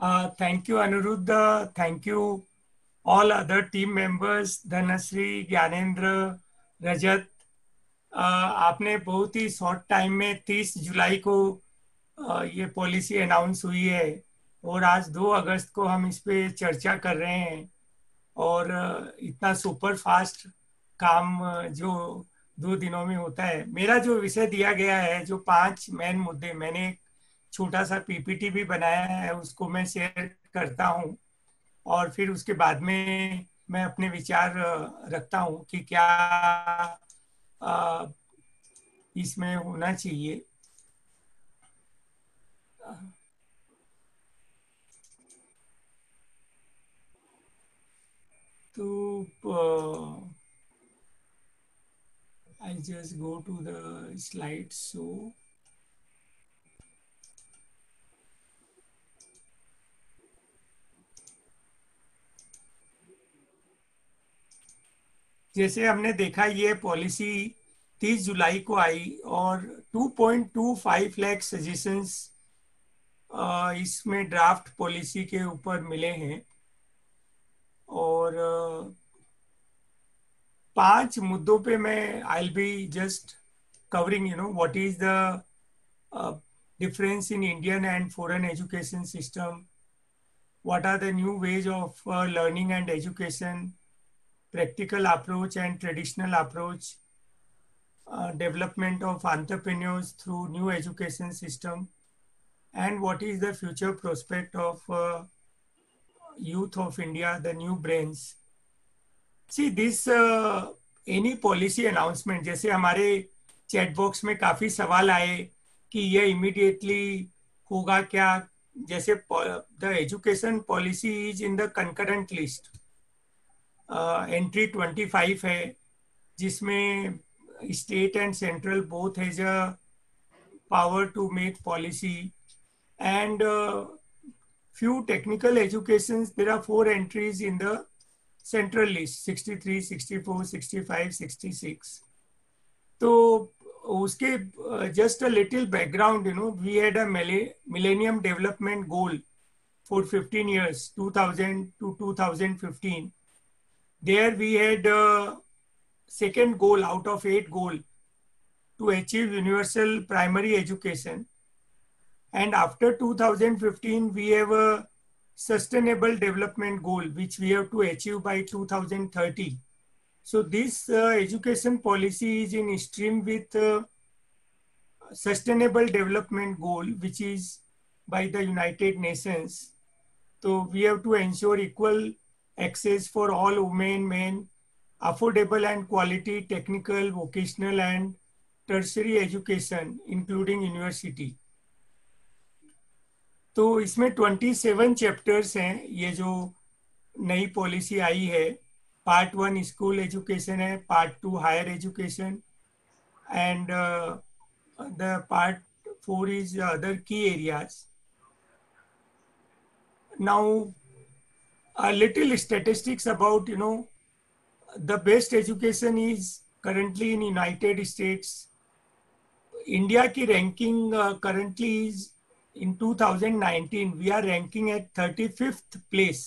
Uh, thank you, Anuruddha. Thank you, all other team members, Dhanasri, Gyanendra. Uh, आपने बहुत ही short time में 30 जुलाई को uh, ये policy announce हुई है और आज 2 अगस्त को हम इस पे चर्चा कर रहे हैं और uh, इतना सुपर फास्ट काम uh, जो दो दिनों में होता है मेरा जो विषय दिया गया है जो पाँच मेन मुद्दे मैंने छोटा सा पीपीटी भी बनाया है, उसको मैं शेयर करता हूँ। और फिर उसके बाद में मैं अपने विचार रखता हूँ कि क्या इसमें होना चाहिए। तो I just go to the slide so जैसे हमने देखा, ये पॉलिसी 30 जुलाई को आई और 2.25 लाख सजेशंस इसमें ड्राफ्ट पॉलिसी के ऊपर मिले हैं। और पाँच मुद्दों पे मैं I will be just covering you know what is the difference in Indian and foreign education system what are the new ways of learning and education practical approach and traditional approach, uh, development of entrepreneurs through new education system, and what is the future prospect of uh, youth of India, the new brains. See this uh, any policy announcement जैसे हमारे chat box में काफ़ी सवाल आए कि ये immediately होगा क्या जैसे the education policy is in the concurrent list entry twenty five है, जिसमें state and central both has a power to make policy and few technical education there are four entries in the central list sixty three sixty four sixty five sixty six तो उसके just a little background you know we had a millennium development goal for fifteen years two thousand to two thousand fifteen there we had a second goal out of eight goal to achieve universal primary education. And after 2015, we have a sustainable development goal, which we have to achieve by 2030. So this uh, education policy is in stream with uh, sustainable development goal, which is by the United Nations. So we have to ensure equal access for all women, men, affordable and quality technical, vocational and tertiary education, including university. तो इसमें 27 chapters हैं ये जो नई policy आई है part one school education है part two higher education and the part four is other key areas now a little statistics about you know the best education is currently in united states india ki ranking uh, currently is in 2019 we are ranking at 35th place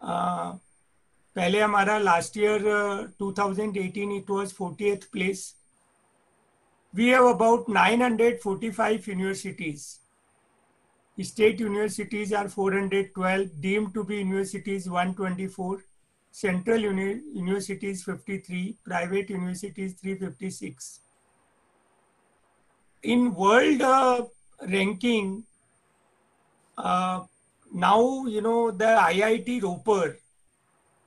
uh, पहले हमारा last year 2018 it was 40th place we have about 945 universities State universities are 412, deemed to be universities 124, central uni universities 53, private universities 356. In world uh, ranking, uh, now, you know, the IIT Ropar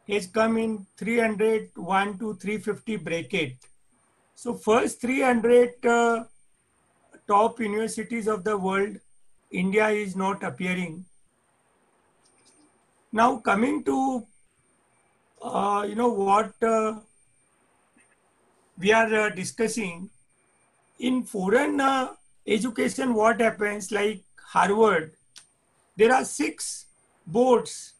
has come in 301 to 350 bracket. So first 300 uh, top universities of the world India is not appearing. Now coming to, uh, you know, what uh, we are uh, discussing, in foreign uh, education, what happens like Harvard, there are six boards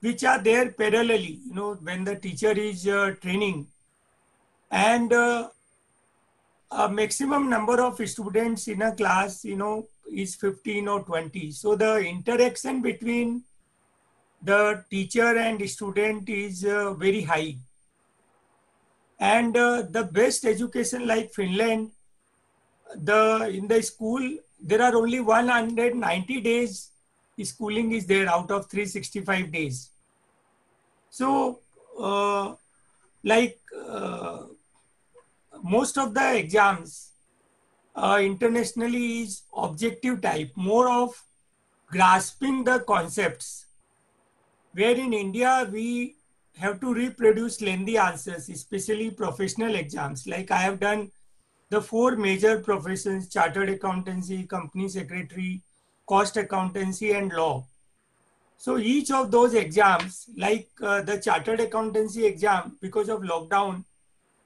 which are there parallelly, you know, when the teacher is uh, training. And uh, a maximum number of students in a class, you know, is 15 or 20. So the interaction between the teacher and student is uh, very high. And uh, the best education like Finland, the in the school, there are only 190 days schooling is there out of 365 days. So uh, like uh, most of the exams uh, internationally is objective type, more of grasping the concepts. Where in India, we have to reproduce lengthy answers, especially professional exams. Like I have done the four major professions, chartered accountancy, company secretary, cost accountancy and law. So each of those exams, like uh, the chartered accountancy exam, because of lockdown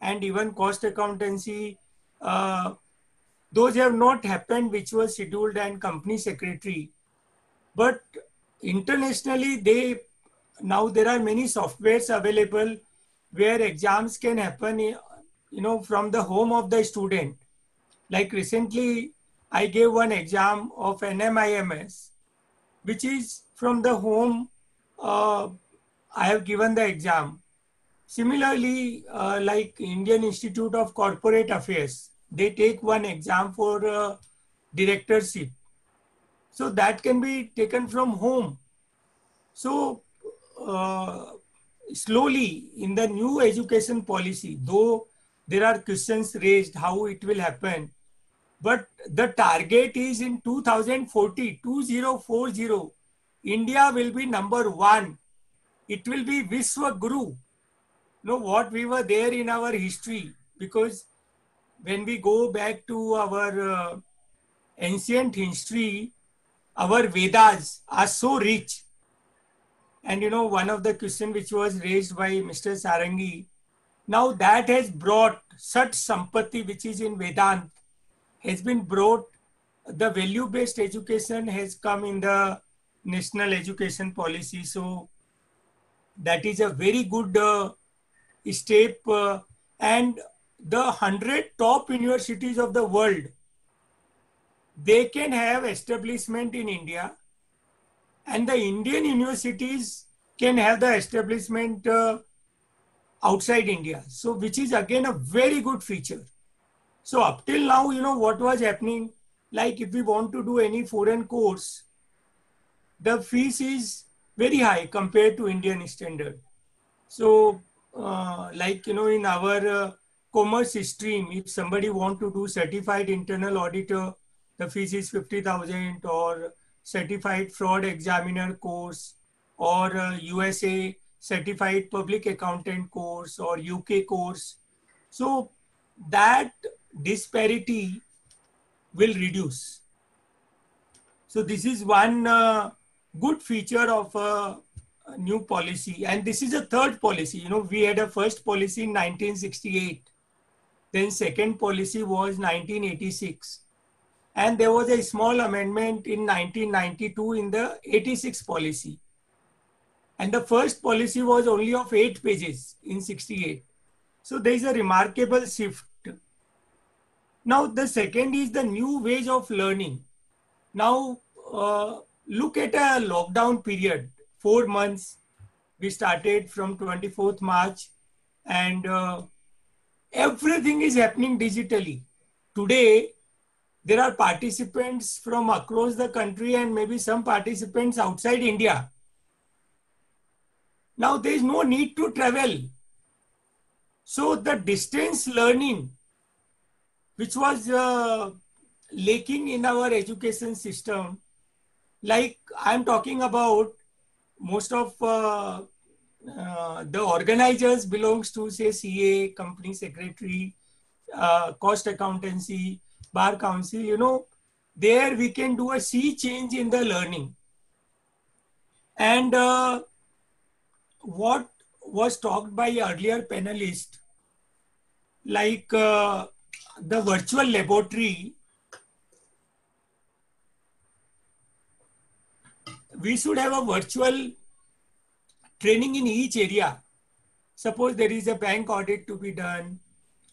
and even cost accountancy, uh, those have not happened, which was scheduled and company secretary. But internationally, they now there are many softwares available where exams can happen, you know, from the home of the student. Like recently, I gave one exam of NMIMS, which is from the home. Uh, I have given the exam. Similarly, uh, like Indian Institute of Corporate Affairs, they take one exam for uh, directorship. So that can be taken from home. So uh, slowly in the new education policy, though there are questions raised how it will happen, but the target is in 2040, 2040, India will be number one. It will be Vishwa Guru. Know what we were there in our history because when we go back to our uh, ancient history, our Vedas are so rich. And you know, one of the question which was raised by Mr. Sarangi, now that has brought such sampati which is in Vedant has been brought, the value-based education has come in the national education policy. So that is a very good uh, step uh, and the 100 top universities of the world, they can have establishment in India and the Indian universities can have the establishment uh, outside India. So which is again a very good feature. So up till now, you know, what was happening, like if we want to do any foreign course, the fees is very high compared to Indian standard. So uh, like, you know, in our uh, commerce stream, if somebody want to do certified internal auditor, the fees is 50,000 or certified fraud examiner course or uh, USA certified public accountant course or UK course. So that disparity will reduce. So this is one uh, good feature of a, new policy. And this is a third policy. You know, we had a first policy in 1968 then second policy was 1986. And there was a small amendment in 1992 in the 86 policy. And the first policy was only of eight pages in 68. So there is a remarkable shift. Now the second is the new ways of learning. Now uh, look at a lockdown period, four months. We started from 24th March and uh, Everything is happening digitally. Today, there are participants from across the country and maybe some participants outside India. Now, there is no need to travel. So, the distance learning, which was uh, lacking in our education system, like I'm talking about most of uh, uh, the organizers belongs to say CA, company secretary, uh, cost accountancy, bar council, you know, there we can do a sea change in the learning. And uh, what was talked by earlier panelist, like uh, the virtual laboratory, we should have a virtual training in each area. Suppose there is a bank audit to be done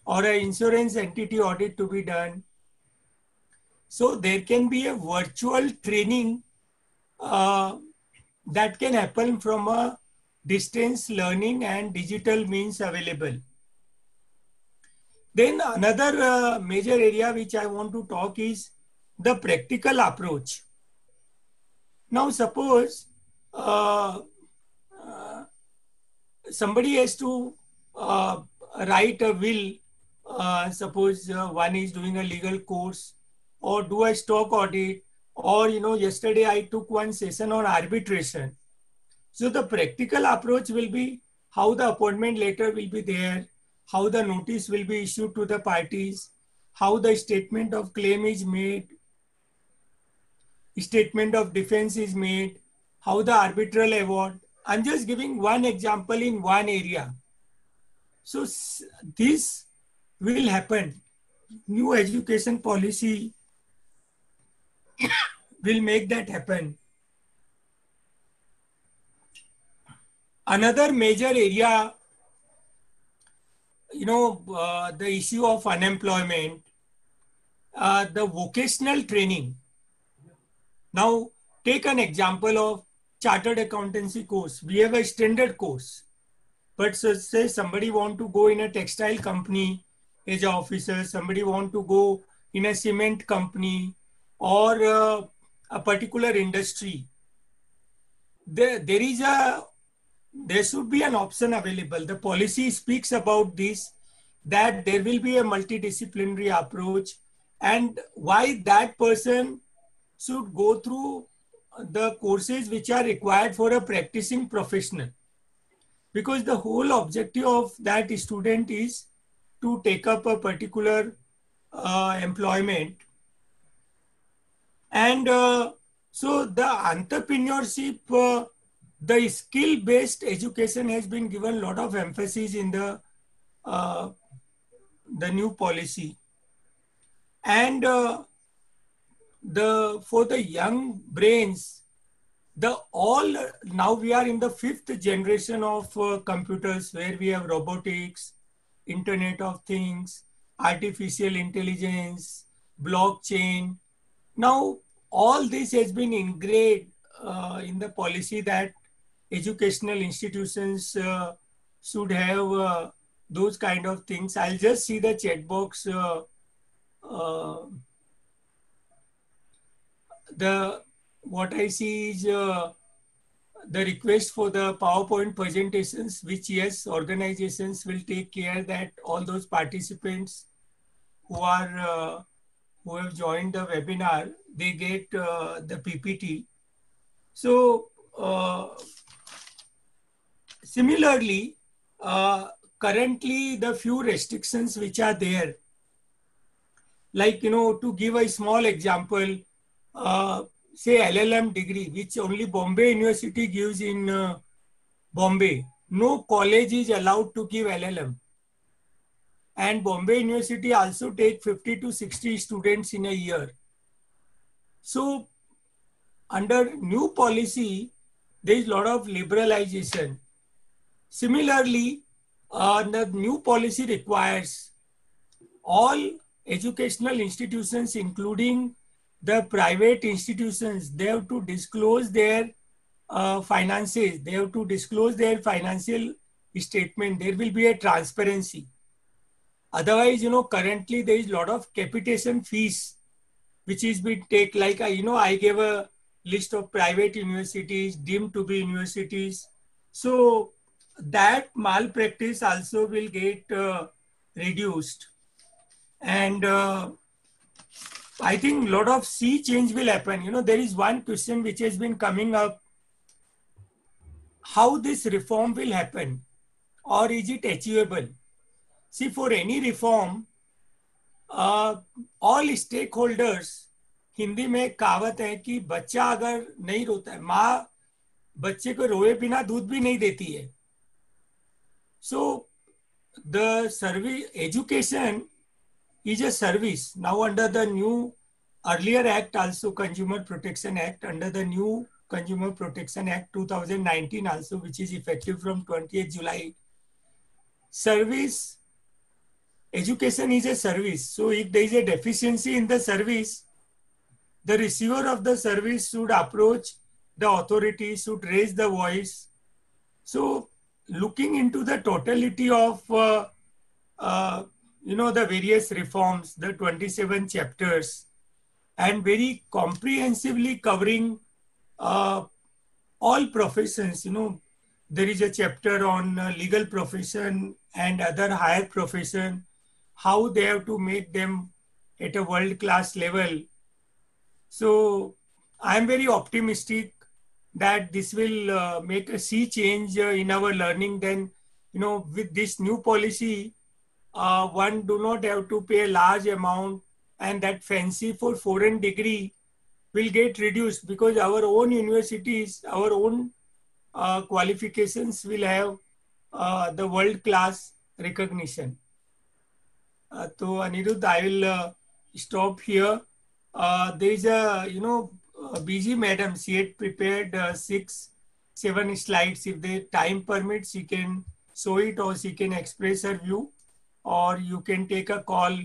or an insurance entity audit to be done. So there can be a virtual training uh, that can happen from a distance learning and digital means available. Then another uh, major area which I want to talk is the practical approach. Now suppose uh, uh, somebody has to uh, write a will, uh, suppose uh, one is doing a legal course or do a stock audit or you know yesterday I took one session on arbitration. So the practical approach will be how the appointment letter will be there, how the notice will be issued to the parties, how the statement of claim is made, statement of defense is made, how the arbitral award. I'm just giving one example in one area. So this will happen. New education policy will make that happen. Another major area you know, uh, the issue of unemployment, uh, the vocational training. Now, take an example of chartered accountancy course. We have a standard course. But so say somebody want to go in a textile company as an officer, somebody want to go in a cement company or uh, a particular industry. There, there is a there should be an option available. The policy speaks about this, that there will be a multidisciplinary approach and why that person should go through the courses which are required for a practicing professional. Because the whole objective of that student is to take up a particular uh, employment. And uh, so the entrepreneurship uh, the skill based education has been given a lot of emphasis in the uh, the new policy and uh, the for the young brains the all now we are in the fifth generation of uh, computers where we have robotics internet of things artificial intelligence blockchain now all this has been ingrained uh, in the policy that educational institutions uh, should have uh, those kind of things. I'll just see the chat box. Uh, uh the what I see is uh, the request for the PowerPoint presentations, which yes, organizations will take care that all those participants who are uh, who have joined the webinar, they get the PPT. So Similarly, uh, currently the few restrictions which are there, like, you know, to give a small example, uh, say LLM degree, which only Bombay University gives in uh, Bombay. No college is allowed to give LLM. And Bombay University also take 50 to 60 students in a year. So under new policy, there is a lot of liberalization. Similarly, uh, the new policy requires all educational institutions, including the private institutions, they have to disclose their uh, finances. They have to disclose their financial statement. There will be a transparency. Otherwise, you know, currently there is a lot of capitation fees, which is being take like, you know, I gave a list of private universities deemed to be universities. So that malpractice also will get uh, reduced. And uh, I think lot of sea change will happen. You know, there is one question which has been coming up. How this reform will happen or is it achievable? See, for any reform, uh, all stakeholders Hindi में कहावत है कि बच्चा अगर नहीं रोता है माँ बच्चे को रोए बिना दूध भी नहीं देती है So the service education is a service. Now under the new earlier act also Consumer Protection Act, under the new Consumer Protection Act 2019 also, which is effective from 20th July. Service, education is a service. So if there is a deficiency in the service, the receiver of the service should approach the authority, should raise the voice. So looking into the totality of, uh, uh, you know, the various reforms, the 27 chapters, and very comprehensively covering uh, all professions, you know, there is a chapter on uh, legal profession and other higher profession, how they have to make them at a world class level. So I'm very optimistic that this will uh, make a sea change uh, in our learning. Then, you know, with this new policy, uh, one do not have to pay a large amount and that fancy for foreign degree will get reduced because our own universities, our own uh, qualifications will have uh, the world class recognition. Uh, so Anirudh, I will uh, stop here. Uh, there is a, you know, BG madam, she had prepared uh, six, seven slides. If the time permits, she can show it or she can express her view or you can take a call